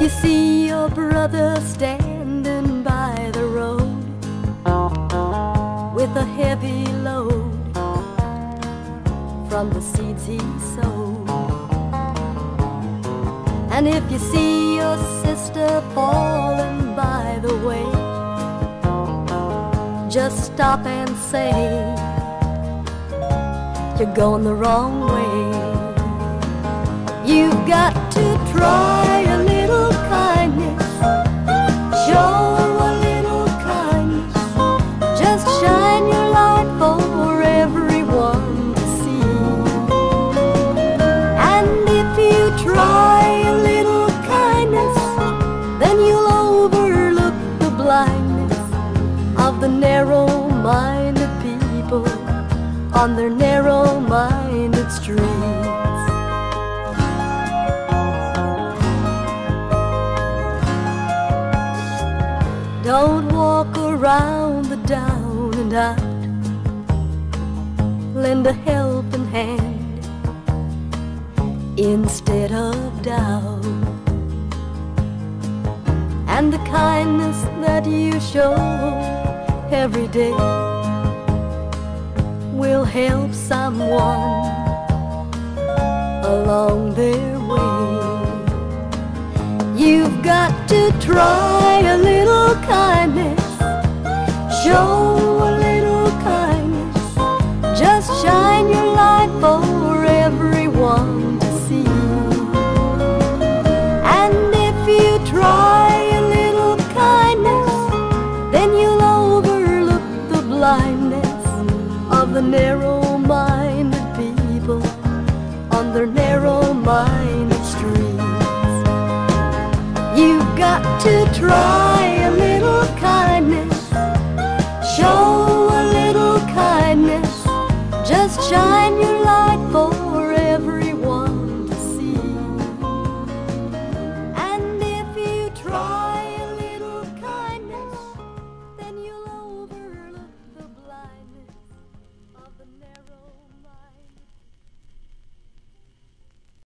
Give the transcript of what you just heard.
you see your brother standing by the road with a heavy load from the seeds he sowed, and if you see your sister falling by the way, just stop and say, You're going the wrong way. You've got try a little kindness, then you'll overlook the blindness of the narrow minded people on their narrow minded streets. Don't walk around the down and out. Lend a helping hand instead of doubt. And the kindness that you show every day will help someone along their way. You've got to try a little kindness, then you'll overlook the blindness of the narrow minded people on their narrow minded streets. You've got to try a little kindness, show a little kindness, just shine your